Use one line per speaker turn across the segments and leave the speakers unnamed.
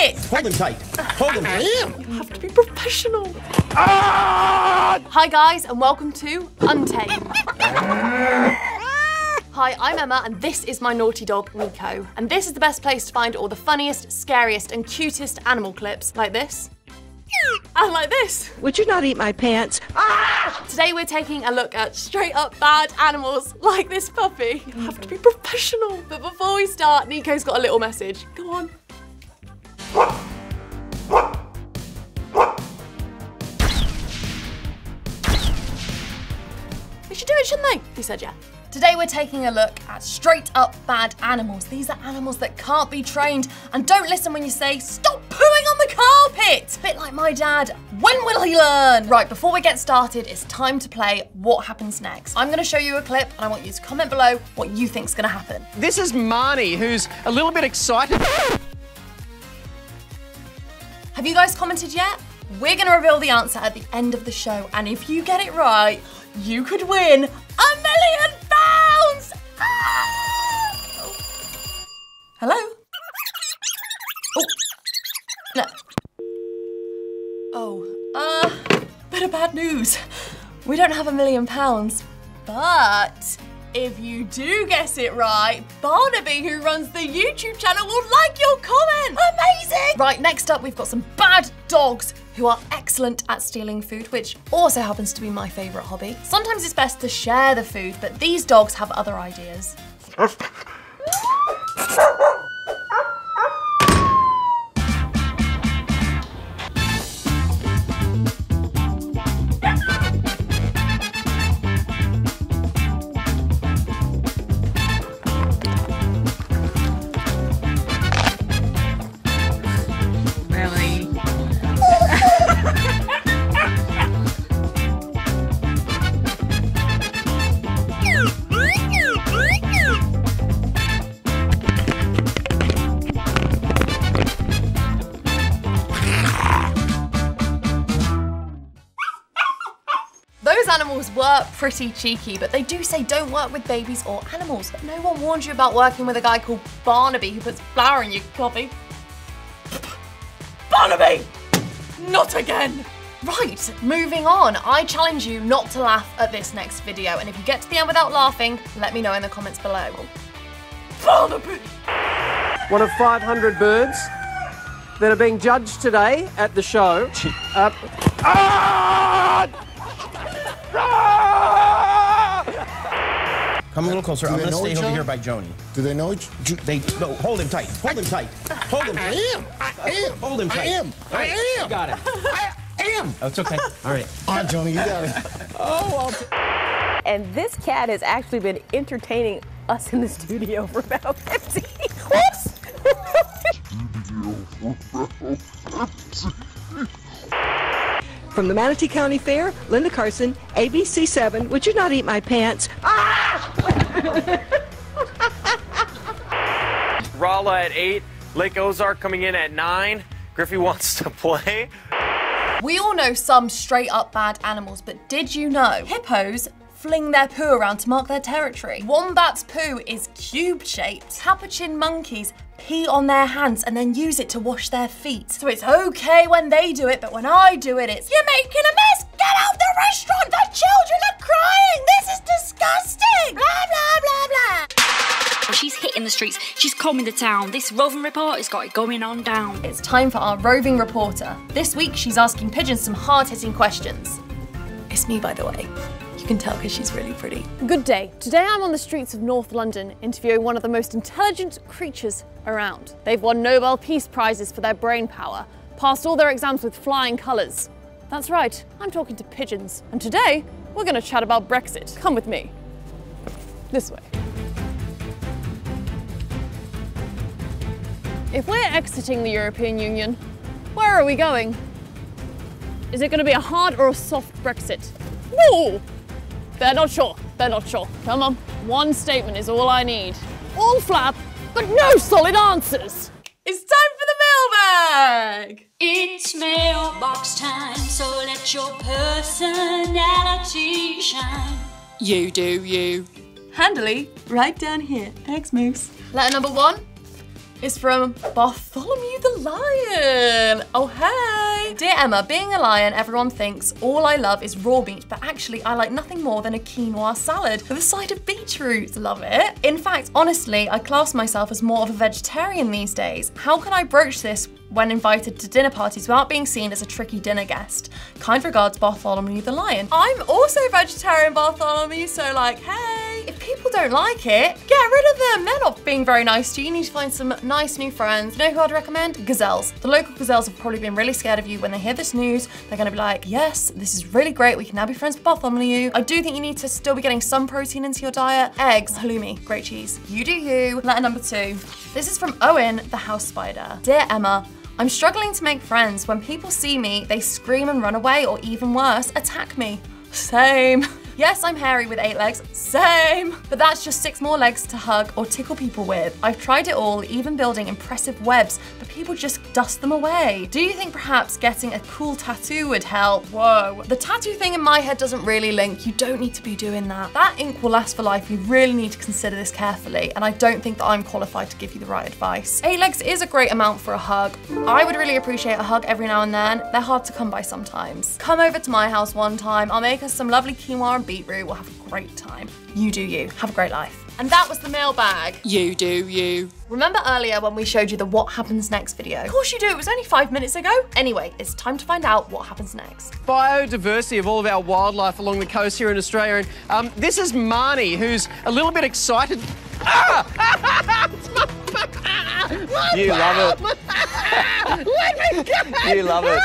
pit.
Hold him tight. Hold him tight.
You have to be professional. Ah! Hi guys, and welcome to Untamed. Hi, I'm Emma, and this is my naughty dog, Niko. And this is the best place to find all the funniest, scariest, and cutest animal clips, like this. And like this.
Would you not eat my pants? Ah!
Today we're taking a look at straight up bad animals, like this puppy. You have to be professional. But before we start, Niko's got a little message. Go on. They should do it, shouldn't they? He said yeah. Today we're taking a look at straight up bad animals. These are animals that can't be trained and don't listen when you say, stop pooing on the carpet. Bit like my dad. When will he learn? Right, before we get started, it's time to play what happens next. I'm gonna show you a clip and I want you to comment below what you think's gonna happen.
This is Marnie, who's a little bit excited.
Have you guys commented yet? We're gonna reveal the answer at the end of the show, and if you get it right, you could win a million pounds! Ah! Hello? Oh. No. Oh, uh, bit of bad news. We don't have a million pounds, but if you do guess it right, Barnaby, who runs the YouTube channel, will like your comment. Amazing! Right, next up, we've got some bad dogs who are excellent at stealing food, which also happens to be my favourite hobby. Sometimes it's best to share the food, but these dogs have other ideas. were pretty cheeky, but they do say don't work with babies or animals. But no one warned you about working with a guy called Barnaby who puts flour in your coffee. Barnaby! Not again! Right, moving on. I challenge you not to laugh at this next video, and if you get to the end without laughing, let me know in the comments below. Barnaby!
One of 500 birds that are being judged today at the show. Uh,
Come a little closer.
Do
I'm gonna stay over
other?
here by Joni.
Do they know each?
Ju- They no, hold him tight. Hold him tight. Hold him
I am. I am.
Hold him tight.
I am. I am.
You got it.
I am.
Oh, it's okay. All right.
All right, Joni, you got it. Oh.
And this cat has actually been entertaining us in the studio for about 15 Whoops!
From the Manatee County Fair, Linda Carson, ABC7. Would you not eat my pants? Ah!
Rolla at 8, Lake Ozark coming in at 9. Griffey wants to play.
We all know some straight up bad animals, but did you know hippos fling their poo around to mark their territory? Wombats' poo is cube shaped. Capuchin monkeys pee on their hands and then use it to wash their feet. So it's okay when they do it, but when I do it, it's you're making a mess. Get out of the restaurant. The children are crying. This is disgusting. Blah blah blah blah.
She's hitting the streets. She's combing the town. This roving report has got it going on down.
It's time for our roving reporter. This week she's asking pigeons some hard-hitting questions. It's me, by the way. You can tell because she's really pretty. Good day. Today I'm on the streets of North London interviewing one of the most intelligent creatures around. They've won Nobel Peace Prizes for their brain power, passed all their exams with flying colours. That's right, I'm talking to pigeons. And today we're going to chat about Brexit. Come with me. This way. If we're exiting the European Union, where are we going? Is it going to be a hard or a soft Brexit? No! They're not sure. They're not sure. Come on. One statement is all I need. All flap, but no solid answers. It's time for the mailbag!
It's mailbox time, so let your personality shine. You do you.
Handily, right down here. Thanks, Moose. Letter number one. is from Bartholomew the Lion. Oh, hey. Dear Emma, being a lion, everyone thinks all I love is raw meat, but actually I like nothing more than a quinoa salad with a side of beetroot. Love it. In fact, honestly, I class myself as more of a vegetarian these days. How can I broach this when invited to dinner parties without being seen as a tricky dinner guest. Kind regards, Bartholomew the Lion. I'm also vegetarian, Bartholomew, so like, hey, if people don't like it, get rid of them. They're not being very nice to you. You need to find some nice new friends. You know who I'd recommend? Gazelles. The local gazelles have probably been really scared of you when they hear this news. They're gonna be like, yes, this is really great. We can now be friends with Bartholomew. I do think you need to still be getting some protein into your diet. Eggs, halloumi, great cheese. You do you. Letter number two. This is from Owen, the house spider. Dear Emma, I'm struggling to make friends. When people see me, they scream and run away, or even worse, attack me. Same. Yes, I'm hairy with eight legs, same. But that's just six more legs to hug or tickle people with. I've tried it all, even building impressive webs, but people just dust them away. Do you think perhaps getting a cool tattoo would help? Whoa. The tattoo thing in my head doesn't really link. You don't need to be doing that. That ink will last for life. You really need to consider this carefully, and I don't think that I'm qualified to give you the right advice. Eight legs is a great amount for a hug. I would really appreciate a hug every now and then. They're hard to come by sometimes. Come over to my house one time. I'll make us some lovely quinoa and beetroot. We'll have a great time. You do you. Have a great life. And that was the mailbag.
You do you.
Remember earlier when we showed you the what happens next video? Of course you do, it was only five minutes ago. Anyway, it's time to find out what happens next.
biodiversity of all of our wildlife along the coast here in Australia. And um, this is Marnie, who's a little bit excited.
You love it. You love it.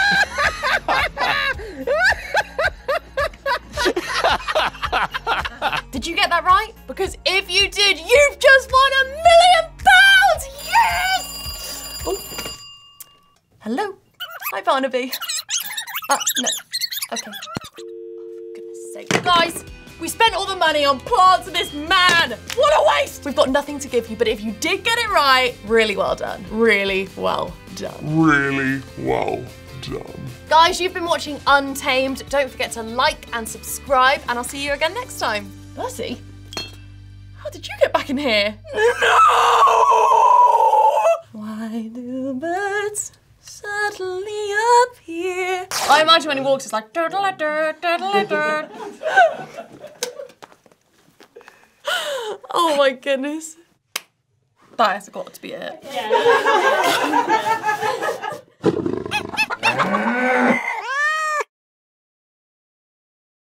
Did you get that right? Because if you did, you've just won a million pounds! Yes! Oh. Hello. Hi, Barnaby. Uh, no. Okay. Oh, for goodness sake. Guys, we spent all the money on plants and this man. What a waste! We've got nothing to give you, but if you did get it right, really well done. Really well done.
Really well done.
Guys, you've been watching Untamed. Don't forget to like and subscribe, and I'll see you again next time. Percy, how did you get back in here? No! Why do birds suddenly appear? I imagine when he walks, it's like turtle dirt, turtle dirt. Oh my goodness. That has got to be it.